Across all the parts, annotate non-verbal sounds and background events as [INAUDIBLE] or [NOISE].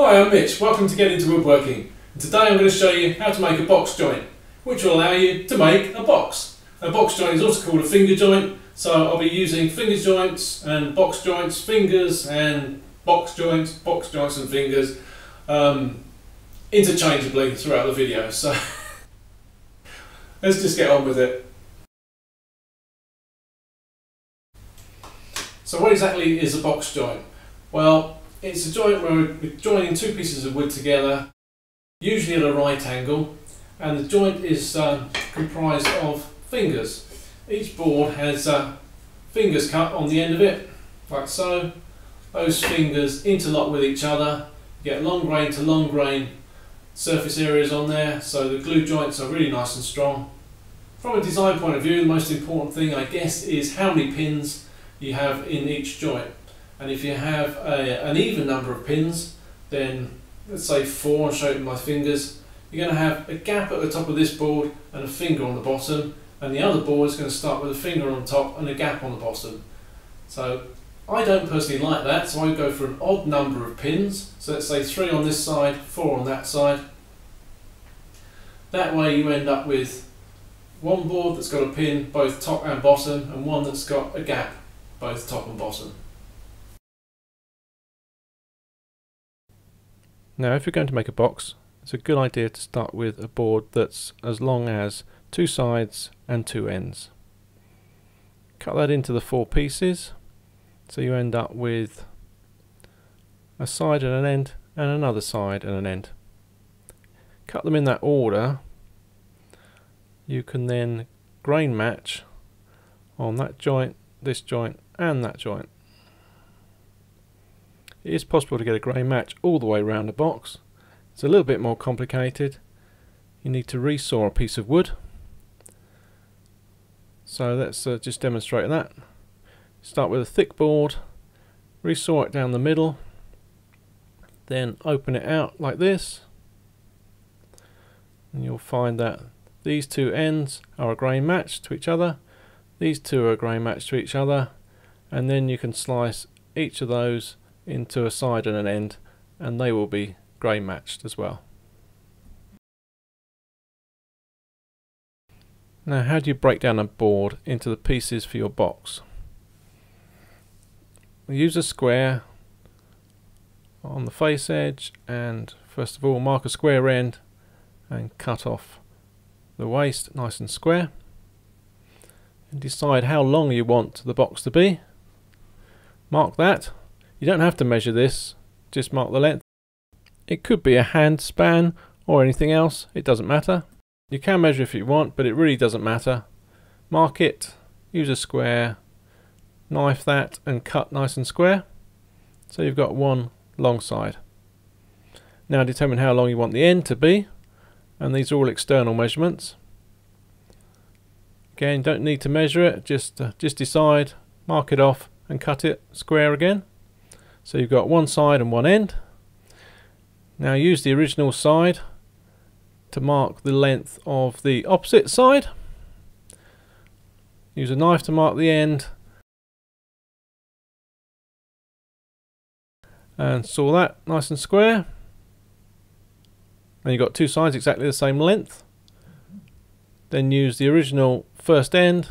Hi, I'm Mitch. Welcome to Get Into Woodworking. And today I'm going to show you how to make a box joint, which will allow you to make a box. A box joint is also called a finger joint, so I'll be using finger joints and box joints, fingers and box joints, box joints and fingers um, interchangeably throughout the video. So [LAUGHS] let's just get on with it. So what exactly is a box joint? Well, it's a joint where we're joining two pieces of wood together, usually at a right angle, and the joint is uh, comprised of fingers. Each board has uh, fingers cut on the end of it, like so. Those fingers interlock with each other, you get long grain to long grain surface areas on there, so the glue joints are really nice and strong. From a design point of view, the most important thing I guess is how many pins you have in each joint. And if you have a, an even number of pins, then let's say four, I'll show it with my fingers, you're going to have a gap at the top of this board and a finger on the bottom, and the other board is going to start with a finger on top and a gap on the bottom. So I don't personally like that, so I go for an odd number of pins. So let's say three on this side, four on that side. That way you end up with one board that's got a pin both top and bottom, and one that's got a gap both top and bottom. Now if you're going to make a box, it's a good idea to start with a board that's as long as two sides and two ends. Cut that into the four pieces so you end up with a side and an end and another side and an end. Cut them in that order. You can then grain match on that joint, this joint and that joint. It is possible to get a grain match all the way around a box. It's a little bit more complicated. You need to resaw a piece of wood. So let's uh, just demonstrate that. Start with a thick board, resaw it down the middle, then open it out like this. And you'll find that these two ends are a grain match to each other, these two are a grain match to each other, and then you can slice each of those into a side and an end and they will be grain matched as well. Now how do you break down a board into the pieces for your box? Use a square on the face edge and first of all mark a square end and cut off the waste nice and square and decide how long you want the box to be mark that you don't have to measure this, just mark the length. It could be a hand span or anything else, it doesn't matter. You can measure if you want, but it really doesn't matter. Mark it, use a square, knife that and cut nice and square. So you've got one long side. Now determine how long you want the end to be, and these are all external measurements. Again, don't need to measure it, just, uh, just decide, mark it off and cut it square again. So you've got one side and one end. Now use the original side to mark the length of the opposite side. Use a knife to mark the end. And saw that nice and square. And you've got two sides exactly the same length. Then use the original first end.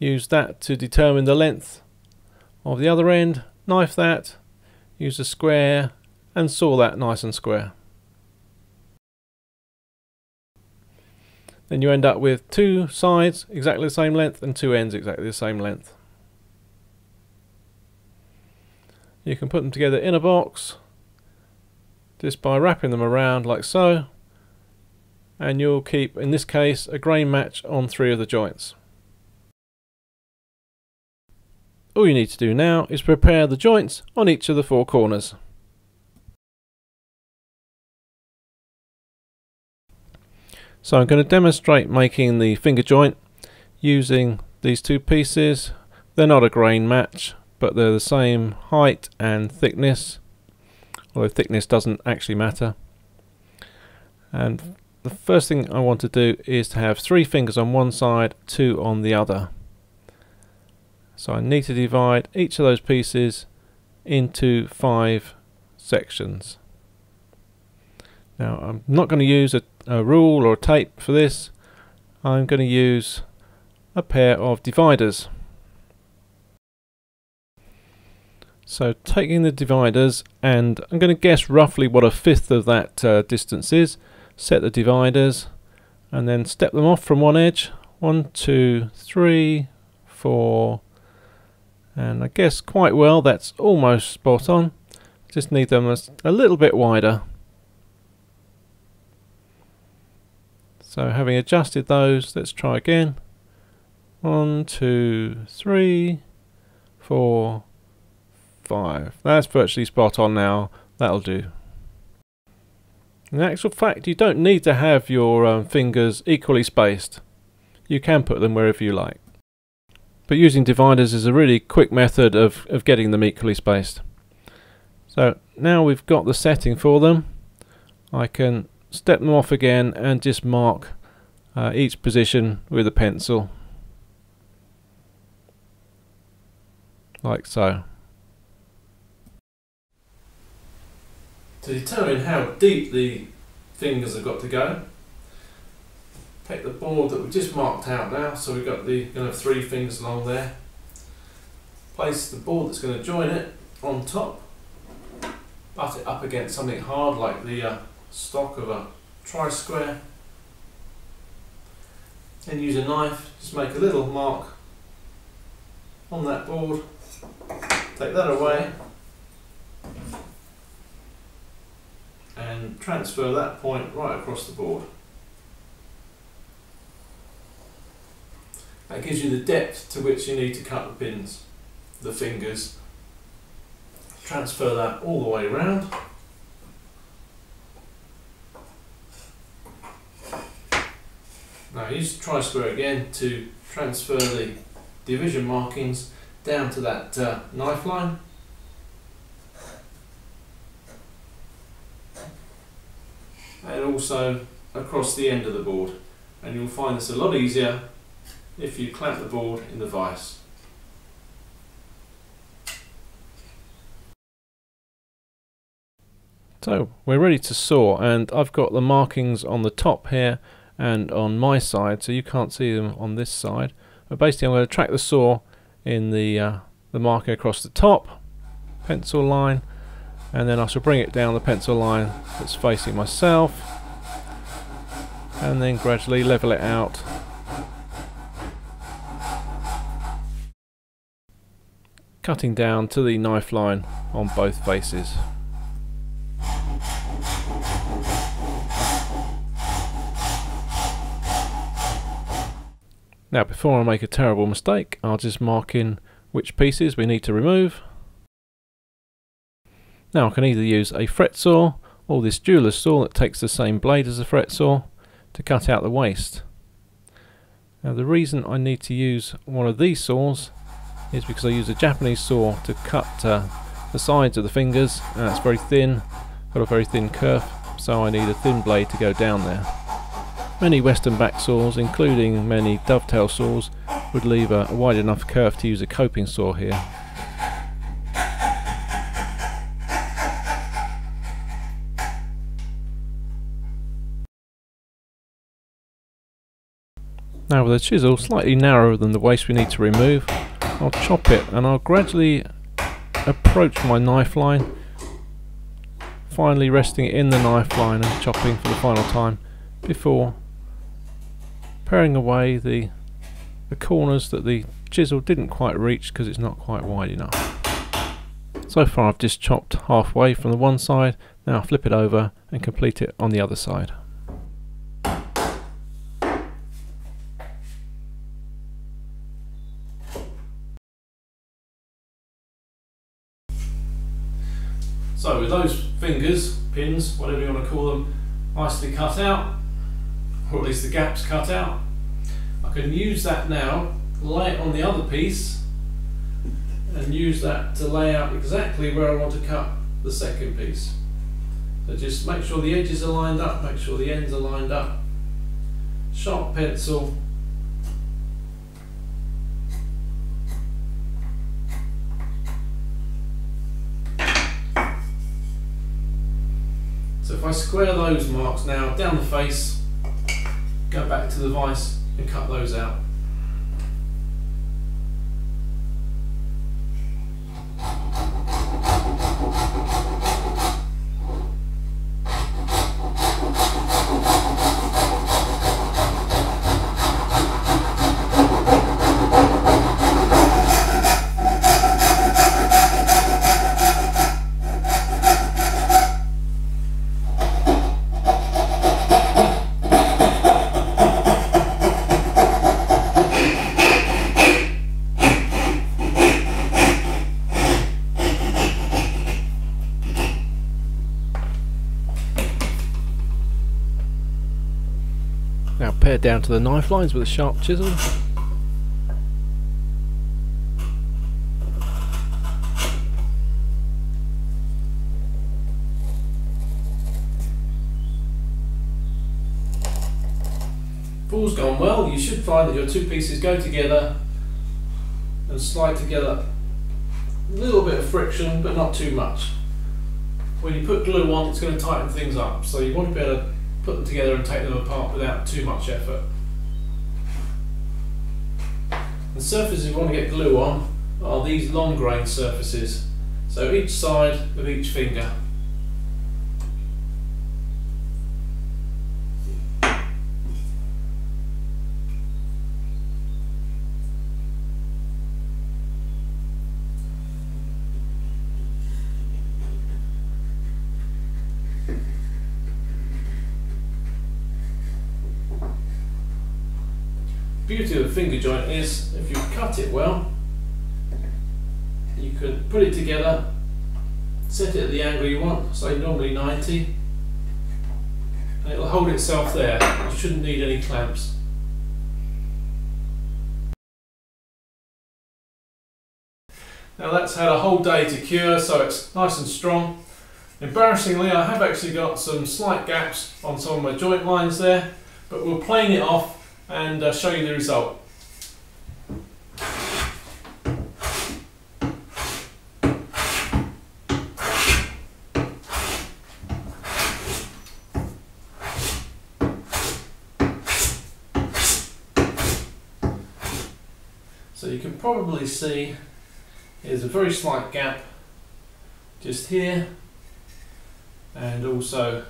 Use that to determine the length of the other end knife that, use a square and saw that nice and square. Then you end up with two sides exactly the same length and two ends exactly the same length. You can put them together in a box just by wrapping them around like so and you'll keep, in this case, a grain match on three of the joints. All you need to do now is prepare the joints on each of the four corners. So I'm going to demonstrate making the finger joint using these two pieces. They're not a grain match, but they're the same height and thickness, although thickness doesn't actually matter. And the first thing I want to do is to have three fingers on one side, two on the other. So I need to divide each of those pieces into five sections. Now I'm not going to use a, a rule or a tape for this. I'm going to use a pair of dividers. So taking the dividers and I'm going to guess roughly what a fifth of that uh, distance is. Set the dividers and then step them off from one edge. One, two, three, four, and I guess quite well that's almost spot on. Just need them a little bit wider. So having adjusted those, let's try again. One, two, three, four, five. That's virtually spot on now. That'll do. In actual fact, you don't need to have your um, fingers equally spaced. You can put them wherever you like. But using dividers is a really quick method of, of getting them equally spaced. So now we've got the setting for them, I can step them off again and just mark uh, each position with a pencil. Like so. To determine how deep the fingers have got to go, take the board that we've just marked out now, so we've got the going to have three fingers along there. Place the board that's going to join it on top, butt it up against something hard like the uh, stock of a tri-square. Then use a knife, just make a little mark on that board, take that away and transfer that point right across the board. That gives you the depth to which you need to cut the pins, the fingers. Transfer that all the way around. Now use tri-square again to transfer the division markings down to that uh, knife line. And also across the end of the board. And you'll find this a lot easier if you clamp the board in the vise. So we're ready to saw and I've got the markings on the top here and on my side so you can't see them on this side but basically I'm going to track the saw in the uh, the marking across the top pencil line and then I shall bring it down the pencil line that's facing myself and then gradually level it out cutting down to the knife line on both faces. Now before I make a terrible mistake I'll just mark in which pieces we need to remove. Now I can either use a fret saw or this jeweler's saw that takes the same blade as a fret saw to cut out the waste. Now the reason I need to use one of these saws is because I use a Japanese saw to cut uh, the sides of the fingers and it's very thin, got a very thin kerf so I need a thin blade to go down there. Many western back saws, including many dovetail saws, would leave a wide enough kerf to use a coping saw here. Now with a chisel slightly narrower than the waste we need to remove, I'll chop it and I'll gradually approach my knife line finally resting in the knife line and chopping for the final time before paring away the the corners that the chisel didn't quite reach because it's not quite wide enough. So far I've just chopped halfway from the one side, now I'll flip it over and complete it on the other side. So with those fingers, pins, whatever you want to call them, nicely cut out, or at least the gaps cut out, I can use that now, lay it on the other piece, and use that to lay out exactly where I want to cut the second piece. So just make sure the edges are lined up, make sure the ends are lined up. Sharp pencil I square those marks now down the face, go back to the vise and cut those out. Down to the knife lines with a sharp chisel. All's gone well, you should find that your two pieces go together and slide together. A little bit of friction, but not too much. When you put glue on, it's going to tighten things up, so you want to be able to put them together and take them apart without too much effort. The surfaces you want to get glue on are these long grain surfaces, so each side of each finger. Beauty of the finger joint is if you cut it well, you can put it together, set it at the angle you want, say normally 90, and it'll hold itself there. You shouldn't need any clamps. Now that's had a whole day to cure, so it's nice and strong. Embarrassingly, I have actually got some slight gaps on some of my joint lines there, but we'll plane it off and uh, show you the result. So you can probably see there's a very slight gap just here and also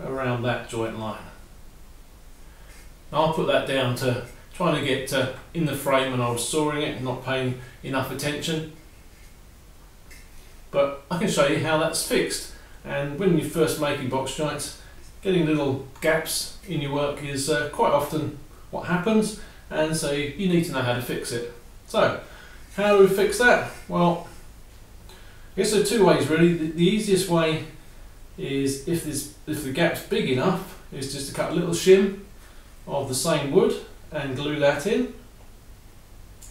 around that joint line. I'll put that down to trying to get uh, in the frame when I was sawing it and not paying enough attention. But I can show you how that's fixed. And when you're first making box joints, getting little gaps in your work is uh, quite often what happens. And so you need to know how to fix it. So, how do we fix that? Well, I guess there are two ways really. The, the easiest way is if, if the gap's big enough, is just to cut a little shim of the same wood and glue that in.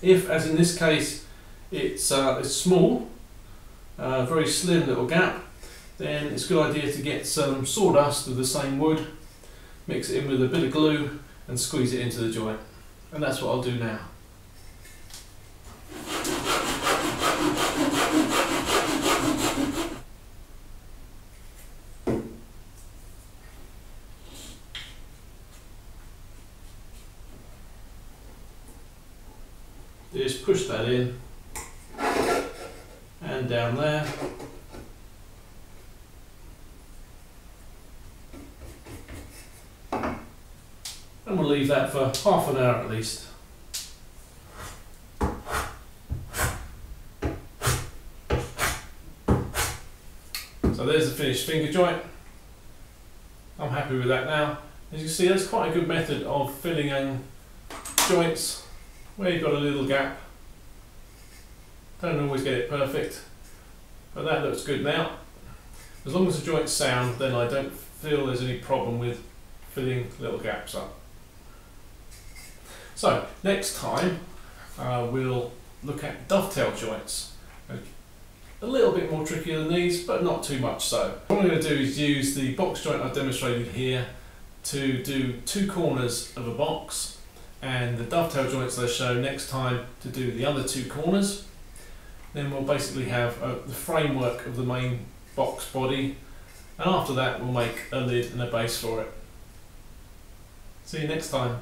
If, as in this case, it's, uh, it's small, uh, very slim little gap, then it's a good idea to get some sawdust of the same wood, mix it in with a bit of glue and squeeze it into the joint. And that's what I'll do now. Just push that in and down there. And we'll leave that for half an hour at least. So there's the finished finger joint. I'm happy with that now. As you can see, that's quite a good method of filling in joints where you've got a little gap. Don't always get it perfect, but that looks good now. As long as the joint's sound, then I don't feel there's any problem with filling little gaps up. So, next time uh, we'll look at dovetail joints. A little bit more trickier than these, but not too much so. What I'm going to do is use the box joint I've demonstrated here to do two corners of a box and the dovetail joints I show next time to do the other two corners. Then we'll basically have uh, the framework of the main box body And after that we'll make a lid and a base for it. See you next time.